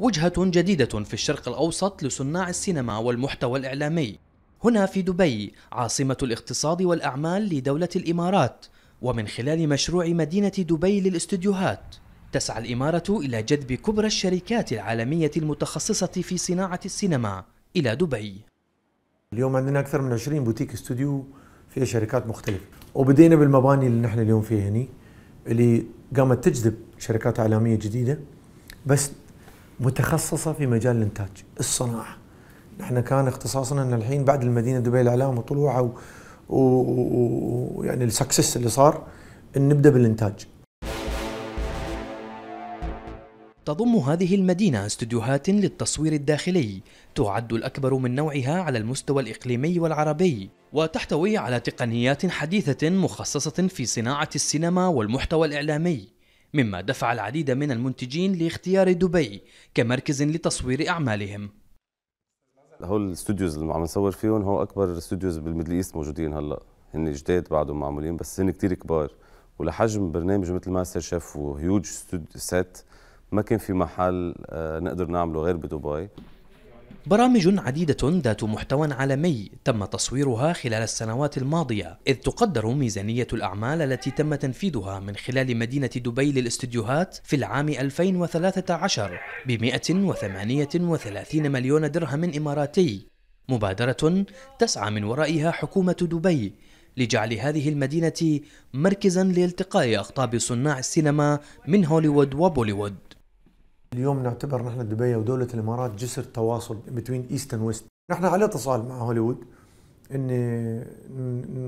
وجهة جديدة في الشرق الأوسط لصناع السينما والمحتوى الإعلامي. هنا في دبي عاصمة الاقتصاد والأعمال لدولة الإمارات ومن خلال مشروع مدينة دبي للاستديوهات تسعى الإمارة إلى جذب كبرى الشركات العالمية المتخصصة في صناعة السينما إلى دبي. اليوم عندنا أكثر من 20 بوتيك استوديو فيها شركات مختلفة. وبدينا بالمباني اللي نحن اليوم فيها هني اللي قامت تجذب شركات عالمية جديدة بس متخصصة في مجال الإنتاج. الصناعة. نحن كان اختصاصنا إن الحين بعد المدينة دبي الإعلام وطلوعها ويعني السكسس اللي صار إن نبدأ بالإنتاج. تضم هذه المدينة استديوهات للتصوير الداخلي. تعد الأكبر من نوعها على المستوى الإقليمي والعربي. وتحتوي على تقنيات حديثة مخصصة في صناعة السينما والمحتوى الإعلامي. مما دفع العديد من المنتجين لاختيار دبي كمركز لتصوير أعمالهم. هول ال studios اللي عم نصور فيهم هو أكبر studios بال Middle East موجودين هلأ. هن جداد بعدهم معمولين بس هن كثير كبار. ولحجم برنامج مثل ماستر شيف و huge set ما كان في محل آه، نقدر نعمله غير بدبي. برامج عديدة ذات محتوى عالمي تم تصويرها خلال السنوات الماضية إذ تقدر ميزانية الأعمال التي تم تنفيذها من خلال مدينة دبي للاستديوهات في العام 2013 ب 138 مليون درهم إماراتي. مبادرة تسعى من ورائها حكومة دبي لجعل هذه المدينة مركزا لالتقاء أقطاب صناع السينما من هوليوود وبوليوود. اليوم نعتبر نحن دبي ودولة الإمارات جسر تواصل بين East and West، نحن على اتصال مع هوليوود إن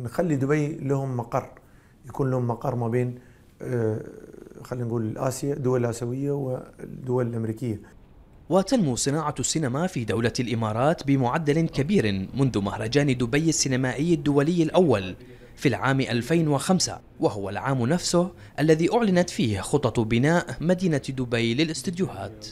نخلي دبي لهم مقر يكون لهم مقر ما بين آه، خلينا نقول آسيا الدول الاسيويه والدول الامريكيه. وتنمو صناعة السينما في دولة الإمارات بمعدل كبير منذ مهرجان دبي السينمائي الدولي الأول في العام 2005 وهو العام نفسه الذي أعلنت فيه خطط بناء مدينة دبي للاستديوهات.